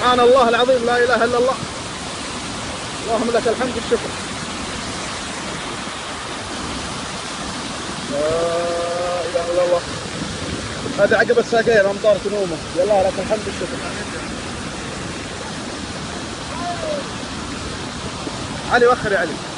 سبحان الله العظيم لا إله إلا الله. اللهم لك الحمد والشكر لا إله إلا الله. هذا عقب الساقين امطار تنومه يلا لك الحمد والشكر علي وخر يا علي.